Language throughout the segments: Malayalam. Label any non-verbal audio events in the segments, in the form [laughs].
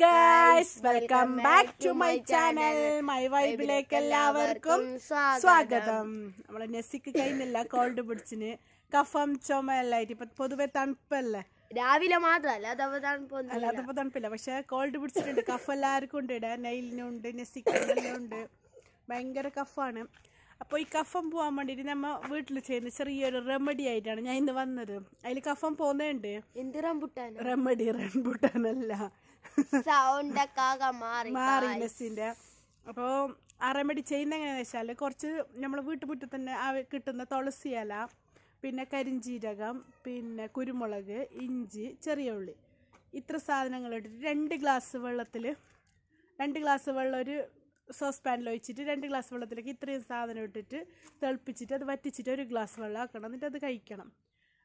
Guys welcome back to my channel my വൈബിലേക്ക് എല്ലാവർക്കും സ്വാഗതം. നമ്മളെ നെസിക്ക് കഴിഞ്ഞില്ല കോൾഡ് പിടിച്ചിന്. കഫം ചുമ എല്ലായിട്ട് ഇപ്പൊ പൊതുവെ തണുപ്പല്ലേ? രാവിലെ മാത്രല്ല അതപ്പോ തണുപ്പില്ല. പക്ഷെ കോൾഡ് പിടിച്ചിട്ടുണ്ട്. കഫ് എല്ലാവർക്കും ഉണ്ട് ഇവിടെ. നെയിലിനുണ്ട് നെസിക്കെല്ലാം ഉണ്ട്. ഭയങ്കര കഫാണ്. അപ്പോൾ ഈ കഫം പോകാൻ വേണ്ടിയിട്ട് നമ്മ വീട്ടിൽ ചെയ്യുന്ന ചെറിയൊരു റെമഡി ആയിട്ടാണ് ഞാൻ ഇന്ന് വന്നത്. അതിൽ കഫം പോകുന്നുണ്ട് എന്ത് റംബുട്ടാൻ റെമഡി റംബുട്ടാനല്ല. സൗണ്ട് ഒക്കെ മാറി മാറി നെസ്സിന്റെ അപ്പോൾ ആ റെമഡി ചെയ്യുന്ന എങ്ങനെയാണെന്ന് വെച്ചാൽ കുറച്ച് നമ്മൾ വീട്ടുമുറ്റത്ത് തന്നെ ആ കിട്ടുന്ന തുളസി ഇല പിന്നെ കരിഞ്ചീരകം പിന്നെ കുരുമുളക് ഇഞ്ചി ചെറിയ ഉള്ളി. ഇത്ര സാധനങ്ങൾ ഇട്ടിട്ട് രണ്ട് ഗ്ലാസ് വെള്ളത്തിൽ രണ്ട് ഗ്ലാസ് വെള്ളം ഒരു സോസ് പാനിൽ ഒഴിച്ചിട്ട് രണ്ട് ഗ്ലാസ് വെള്ളത്തിലേക്ക് ഇത്രയും സാധനം ഇട്ടിട്ട് തിളപ്പിച്ചിട്ട് അത് വറ്റിച്ചിട്ട് ഒരു ഗ്ലാസ് വെള്ളം ആക്കണം എന്നിട്ട് അത് കഴിക്കണം.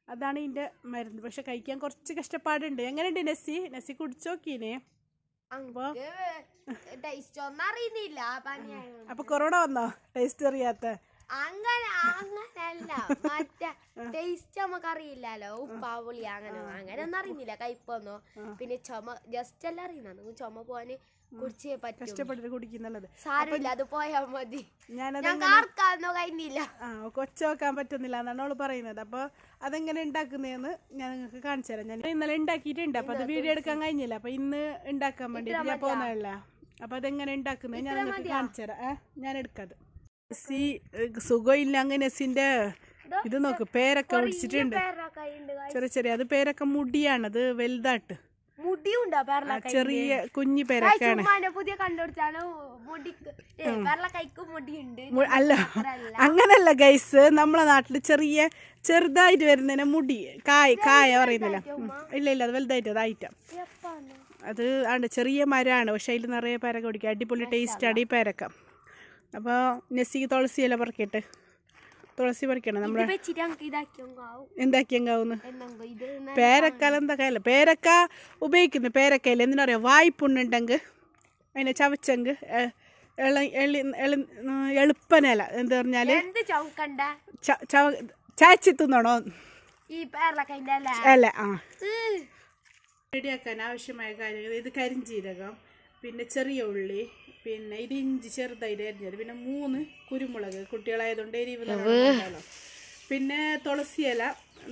അതാണ് ഇതിന്റെ മരുന്ന്. പക്ഷെ കഴിക്കാൻ കുറച്ച് കഷ്ടപ്പാടുണ്ട്. എങ്ങനെയുണ്ട് നെസ്സി? നെസ്സി കുടിച്ചോക്കീനെ നോക്കിനേ അറിയുന്നില്ല. അപ്പൊ കൊറോണ വന്നോ? ടേസ്റ്റ് അറിയാത്ത. അങ്ങനെ അങ്ങനല്ല. മറ്റേ ടേസ്റ്റ് നമുക്ക് അറിയില്ലല്ലോ ഉപ്പാവുളി അങ്ങനെ അങ്ങനെ ഒന്നും അറിയുന്നില്ല. കയ്പൊന്നോ. പിന്നെ ചുമ ജസ്റ്റ് എല്ലാം അറിയുന്ന. ചുമ പോവാന് കുടിച്ചേ കഷ്ടപ്പെട്ടിട്ട് കുടിക്കുന്നുള്ളത് സാരമില്ല അത് പോയാ മതി. ആർക്കാന്നോ കഴിഞ്ഞില്ല. ആ കൊച്ചു വെക്കാൻ പറ്റുന്നില്ല എന്നാണ് അവൾ പറയുന്നത്. അപ്പൊ അതെങ്ങനെ ഉണ്ടാക്കുന്നതെന്ന് ഞാൻ നിങ്ങൾക്ക് കാണിച്ചു തരാം. ഞാൻ ഇന്നലെ ഉണ്ടാക്കിയിട്ടുണ്ട്. അപ്പൊ അത് വീഡിയോ എടുക്കാൻ കഴിഞ്ഞില്ല. അപ്പൊ ഇന്ന് ഉണ്ടാക്കാൻ വേണ്ടി ഞാൻ പോകുന്നതല്ല അപ്പൊ അതെങ്ങനെ ഉണ്ടാക്കുന്നത് ഞാൻ നിങ്ങൾക്ക് കാണിച്ചു തരാം. ഞാൻ എടുക്കാത്. സി സുഖമില്ല. അങ്ങനെ നെസ്സിന്റെ ഇത് നോക്ക് പേരൊക്കെ ഒടിച്ചിട്ടുണ്ട് ചെറിയ ചെറിയ അത് പേരൊക്കെ മുടിയാണ് അത് വലുതായിട്ട്. മുടിയുണ്ടോ ചെറിയ കുഞ്ഞു പേരൊക്കെയാണ്. പുതിയ കണ്ടുപിടിച്ചാണ്. അല്ല അങ്ങനല്ല ഗൈസ് നമ്മളെ നാട്ടിൽ ചെറിയ ചെറുതായിട്ട് വരുന്നതിനെ മുടി കായ കായ പറയുന്നില്ല. ഇല്ല ഇല്ല അത് വലുതായിട്ട് അതായിട്ടാ അത് ആണ് ചെറിയ മരമാണ് പക്ഷെ അതിൽ നിറയെ പേരക്ക കുടിക്കുക അടിപൊളി ടേസ്റ്റാണ് ഈ പേരക്ക. അപ്പോൾ നെസ്സിക്ക് തുളസി പറക്കിയിട്ട്. തുളസി പറിക്കണം നമ്മുടെ എന്താക്കിയങ്കാവുന്ന് പേരക്കാല എന്താക്കാല പേരക്ക ഉപയോഗിക്കുന്നു പേരക്കയിൽ എന്തിനാ പറയുക വായ്പുണ്ണുണ്ടെങ്കിൽ അതിനെ ചവച്ചെങ്കിൽ എള എളി എളി എളുപ്പനല. എന്താ പറഞ്ഞാൽ? ചാച്ചി തിന്നണോ അല്ല? ആ. റെഡിയാക്കാൻ ആവശ്യമായ കാര്യങ്ങൾ. ഇത് കരിഞ്ചീരകം പിന്നെ ചെറിയ ഉള്ളി പിന്നെ ഇത് ഇഞ്ചി ചെറുതായിട്ട് അരിഞ്ഞത്. പിന്നെ മൂന്ന് കുരുമുളക് കുട്ടികളായതുകൊണ്ട് എരിവ് പിന്നെ തുളസി ഇല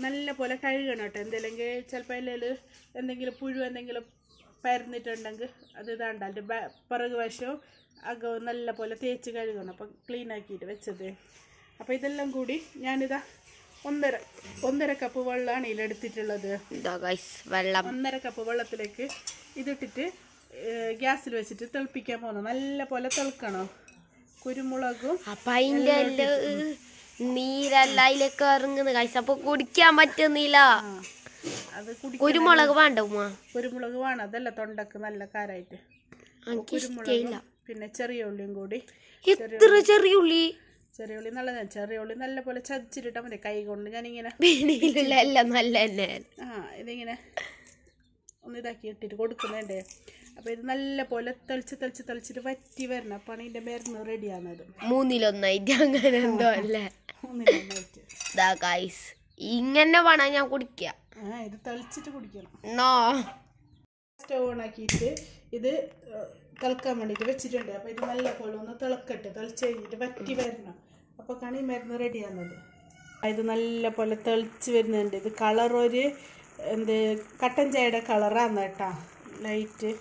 നല്ല പോലെ കഴുകണം കേട്ടോ. എന്തെല്ലെങ്കിൽ ചിലപ്പോൾ ഇലയിൽ എന്തെങ്കിലും പുഴു എന്തെങ്കിലും പരന്നിട്ടുണ്ടെങ്കിൽ അത് ഇതാണ്ട. അതിന്റെ പിറകു വശവും അകവും നല്ല പോലെ തേച്ച് കഴുകണം. അപ്പം ക്ലീൻ ആക്കിയിട്ട് വെച്ചത്. അപ്പോൾ ഇതെല്ലാം കൂടി ഞാനിതാ ഒന്നര ഒന്നര കപ്പ് വെള്ളമാണ് ഇതിലെടുത്തിട്ടുള്ളത്. ഒന്നര കപ്പ് വെള്ളത്തിലേക്ക് ഇതിട്ടിട്ട് ഗ്യാസിൽ വെച്ചിട്ട് തിളപ്പിക്കാൻ പോകുന്നു നല്ല പോലെ തിളക്കണം. കുരുമുളകും അപ്പൊ അതിന്റെ നീരെല്ലാം അതിലേക്ക് ഇറങ്ങുന്നു ഗൈസ് അപ്പോൾ കുടിക്കാൻ പറ്റുന്നില്ല. അത് കുരുമുളക് വേണ്ട ഉമ്മ? കുരുമുളക് വേണം. അതല്ല തൊണ്ടക്ക് നല്ല കാരായിട്ട്. കുരുമുളക് പിന്നെ ചെറിയ ഉള്ളിയും കൂടി. എത്ര ചെറിയ ഉള്ളി? ചെറിയ ഉള്ളി നല്ലതാണ്. ചെറിയ ഉള്ളി നല്ല പോലെ ചതച്ചിട്ടിട്ടാൽ മതി. കൈ കൊണ്ട് ഞാനിങ്ങനെ നല്ല തന്നെ ആ ഇതിങ്ങനെ ഒന്ന് ഇതാക്കി ഇട്ടിട്ട് കൊടുക്കുന്നുണ്ട്. അപ്പോൾ ഇത് നല്ല പോലെ തെളിച്ച് തെളിച്ച് തെളിച്ചിട്ട് വറ്റി വരണം. അപ്പോൾ ഇതിന്റെ മരുന്ന് റെഡിയാണത് മൂന്നിലൊന്നായിട്ട് അങ്ങനെ എന്തോ അല്ലേ? മൂന്നിലൊന്നായിട്ട്. ഗൈസ് ഇങ്ങനെ വേണം ഞാൻ കുടിക്കുക ആ ഇത് തെളിച്ചിട്ട് കുടിക്കണം. നോ. സ്റ്റവ് ഓൺ ആക്കിയിട്ട് ഇത് തിളക്കാൻ വേണ്ടിയിട്ട് വെച്ചിട്ടുണ്ട്. അപ്പോൾ ഇത് നല്ല പോലെ ഒന്ന് തിളക്കട്ടെ. തിളച്ച് കഴിഞ്ഞിട്ട് വറ്റി വരണം. അപ്പോൾ കണി മരുന്ന് റെഡിയാകുന്നത് ഇത് നല്ല പോലെ തെളിച്ച് വരുന്നുണ്ട്. ഇത് കളർ ഒരു എന്ത് കട്ടൻ ചായയുടെ കളറാണ് കേട്ടോ. ലൈറ്റ്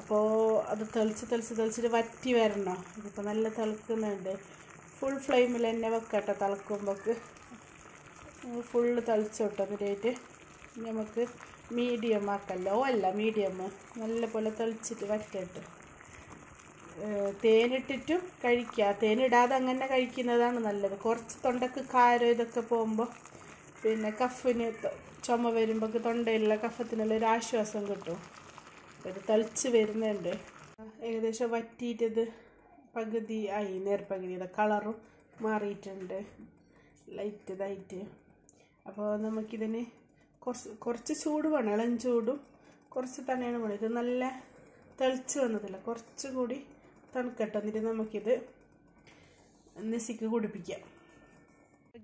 അപ്പോൾ അത് തെളിച്ച് തെളിച്ച് തെളിച്ചിട്ട് വറ്റി വരണം? ഇതിപ്പോൾ നല്ല തിളക്കുന്നുണ്ട്. ഫുൾ ഫ്ലെയിമിൽ തന്നെ വെക്കട്ടെ തിളക്കുമ്പോൾക്ക് ഫുള്ള് തളിച്ചോട്ടോ എന്നിട്ടായിട്ട് നമുക്ക് മീഡിയം ആക്കല്ലോ. അല്ല മീഡിയം നല്ല പോലെ തളിച്ചിട്ട് വറ്റിട്ട്. തേനിട്ടിട്ടും കഴിക്കുക തേനിടാതെ അങ്ങനെ കഴിക്കുന്നതാണ് നല്ലത്. കുറച്ച് തൊണ്ടക്ക് കാരം ഇതൊക്കെ പോകുമ്പോൾ പിന്നെ കഫിന് ചുമ വരുമ്പോൾ തൊണ്ടയിലുള്ള കഫത്തിനുള്ള ഒരു ആശ്വാസം കിട്ടും. ഇത് തളിച്ച് വരുന്നുണ്ട്. ഏകദേശം വറ്റിയിട്ടത് പകുതി ആയി. നേർപകുതിയുടെ കളറും മാറിയിട്ടുണ്ട്. ലൈറ്റ് ഇതായിട്ട്. അപ്പോൾ നമുക്കിതിന് കുറച്ച് കുറച്ച് ചൂട് വേണം. ഇളം ചൂടും കുറച്ച് തന്നെയാണ് വേണം. ഇത് നല്ല തെളിച്ച് വന്നതല്ല. കുറച്ചുകൂടി തണുക്കട്ടെ. എന്നിട്ട് നമുക്കിത് നെസിക്ക് കുടിപ്പിക്കാം.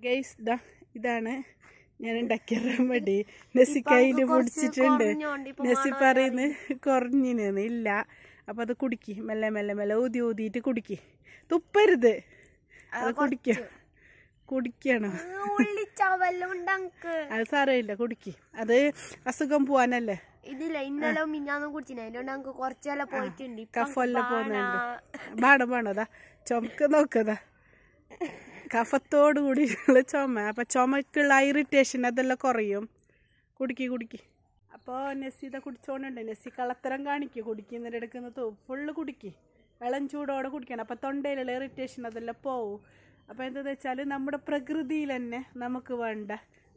ഗൈസ് ഇതാ ഇതാണ് ഞാൻ ഉണ്ടാക്കിയ റെമഡി നെസി കയ്യിൽ പിടിച്ചിട്ടുണ്ട് നെസ്സി പറയുന്നത് നെസി പറയുന്നു കുറഞ്ഞിന് ഇല്ല. അപ്പൊ അത് കുടിക്കി. മെല്ലെ മെല്ലെ മെല്ലെ ഊതി ഊതിയിട്ട് കുടിക്കി. തുപ്പരുത്. അത് കുടിക്ക കുടിക്കണം. അത് സാരമില്ല. കുടിക്കി. അത് അസുഖം പോവാനല്ലേ? ഇതില്ല ഇന്നലെ മിഞ്ഞാന്നും കുടിച്ചിന്. അതിന്റെ നമുക്ക് കുറച്ചെല്ലാം പോയിട്ടുണ്ട്. കഫല്ല കഫെല്ലാം പോകുന്നുണ്ട് വേണം വേണം അതാ ചുമക്ക് നോക്കതാ കഫത്തോട് കൂടിയുള്ള ചുമ. അപ്പം ചുമക്കുള്ള ഇറിറ്റേഷൻ അതെല്ലാം കുറയും. കുടുക്കി കുടുക്കി. അപ്പോൾ നെസ്സി ഇതാ കുടിച്ചോണ്ടുണ്ട് നെസ്സി കളത്തരം കാണിക്കുക കുടിക്കുന്നതിന്റെ എടുക്കുന്നത് ഫുള്ള് കുടിക്ക്. വെള്ളം ചൂടോടെ കുടിക്കണം. അപ്പം തൊണ്ടയിലുള്ള ഇറിറ്റേഷൻ അതെല്ലാം പോവും. അപ്പോൾ എന്താണെന്ന് വെച്ചാൽ നമ്മുടെ പ്രകൃതിയിൽ തന്നെ നമുക്ക് വേണ്ട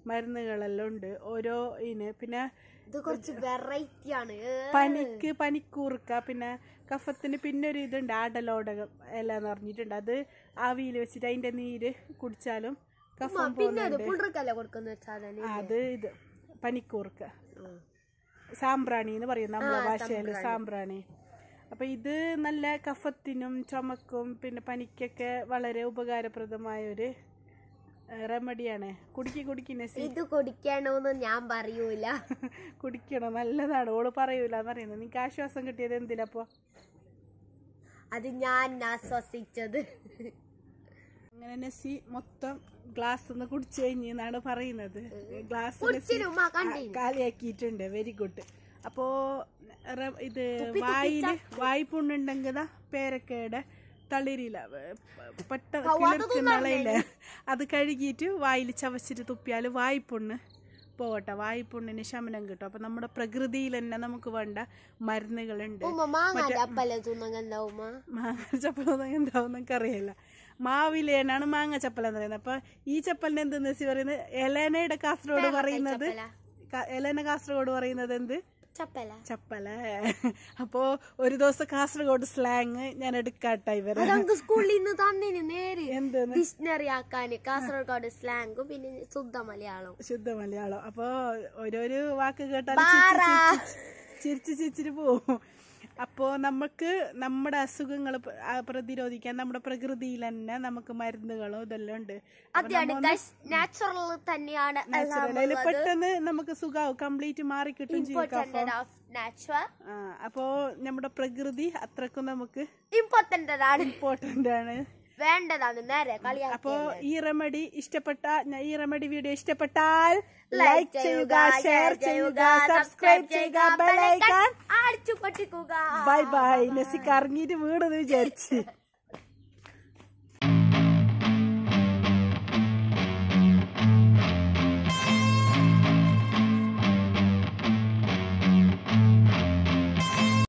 മരുന്നുകളെല്ലാം ഉണ്ട്. ഓരോ ഇതിന്. പിന്നെ ഇത് കുറച്ച് വെറൈറ്റി ആണ് ഏ. പനിക്ക് പനിക്കൂർക്ക പിന്നെ കഫത്തിന് പിന്നെ ഒരു ഇതുണ്ട് ആടലോടകം എല്ലാം എന്ന് പറഞ്ഞിട്ടുണ്ട് അത് ആവിയിൽ വെച്ചിട്ട് അതിന്റെ നീര് കുടിച്ചാലും കഫം അത് പോകുന്നുണ്ട് ഇത് പനിക്കൂർക്ക സാമ്പ്രാണി എന്ന് പറയും നമ്മളെ ഭാഷയിൽ സാമ്പ്രാണി. അപ്പൊ ഇത് നല്ല കഫത്തിനും ചുമക്കും പിന്നെ പനിക്കൊക്കെ വളരെ ഉപകാരപ്രദമായ ഒരു റെമഡിയാണ്. കുടിക്കി കുടിക്കി നെസി. ഇത് കുടിക്കണമെന്ന് ഞാൻ പറയൂല. [laughs] കുടിക്കണം? നല്ലതാണ്. ഓൾ പറയൂല എന്നറിയുന്നത് നിനക്ക് ആശ്വാസം കിട്ടിയത് എന്തിലപ്പോ അത് ഞാൻ ആശ്വസിച്ചത്. അങ്ങനെ നെസി മൊത്തം ഗ്ലാസ് ഒന്ന് കുടിച്ചു കഴിഞ്ഞു എന്നാണ് പറയുന്നത്. ഗ്ലാസ് കാലിയാക്കിയിട്ടുണ്ട്. വെരി ഗുഡ് അപ്പോ ഇത് വായിൽ വായ്പുണ്ണുണ്ടെങ്കിൽ പേരക്കയുടെ തളിരില പെട്ട കിളിർക്കുന്നളയില്ലേ അത് കഴുകിയിട്ട് വായിൽ ചവച്ചിട്ട് തുപ്പിയാൽ വായ്പുണ്ണ്. പോകട്ടെ വായ്പുണ്ണിന് ശമനം കിട്ടും. അപ്പൊ നമ്മുടെ പ്രകൃതിയിൽ തന്നെ നമുക്ക് വേണ്ട മരുന്നുകളുണ്ട്. മാങ്ങ എന്താവും അറിയില്ല മാവിലേനാണ് മാങ്ങ ചപ്പല എന്ന് പറയുന്നത്. അപ്പൊ ഈ ചപ്പലിന് എന്തെന്ന് വെച്ച് പറയുന്നത്? എലേനയുടെ കാസർഗോഡ് പറയുന്നത് എലേന കാസർഗോഡ് പറയുന്നത് എന്ത്? ചപ്പല. ചപ്പല. അപ്പോ ഒരു ദിവസം കാസർഗോഡ് സ്ലാങ് ഞാൻ എടുക്കാട്ടെ ഇവരെ. നമുക്ക് സ്കൂളിൽ നിന്ന് തന്നിന് നേരെ. ഡിക്ഷണറി ആക്കാൻ കാസർഗോഡ് സ്ലാങ്ങും പിന്നെ ശുദ്ധ മലയാളവും ശുദ്ധ മലയാളം. അപ്പോ ഓരോരോ വാക്ക് കേട്ടാൽ ചിരിച്ച് ചിരിച്ച് ചിരിച്ചിട്ട് പോവും. അപ്പോൾ നമുക്ക് നമ്മുടെ അസുഖങ്ങൾ പ്രതിരോധിക്കാൻ നമ്മുടെ പ്രകൃതിയിൽ തന്നെ നമുക്ക് മരുന്നുകളും ഇതെല്ലാം ഉണ്ട്. നാച്ചുറൽ തന്നെയാണ് പെട്ടെന്ന് നമുക്ക് സുഖാവും. കംപ്ലീറ്റ് മാറി കിട്ടും അപ്പോ നമ്മുടെ പ്രകൃതി അത്രക്കും നമുക്ക് ഇമ്പോർട്ടന്റ് ആണ്. ഇമ്പോർട്ടന്റ് ആണ്. വേണ്ടതാണ് നേരെ കളിയാ അപ്പോ ഈ റെമഡി ഇഷ്ടപ്പെട്ട ഈ റെമഡി വീഡിയോ ഇഷ്ടപ്പെട്ടാൽ ലൈക്ക് ചെയ്യുക ഷെയർ ചെയ്യുക സബ്സ്ക്രൈബ് ചെയ്യുക ബെലൈക്കൺ അടിച്ചു പൊട്ടിക്കുക. ബൈ ബൈ നെസ്സിക്ക് കറങ്ങിയിട്ട് വീടെന്ന് വിചാരിച്ച്.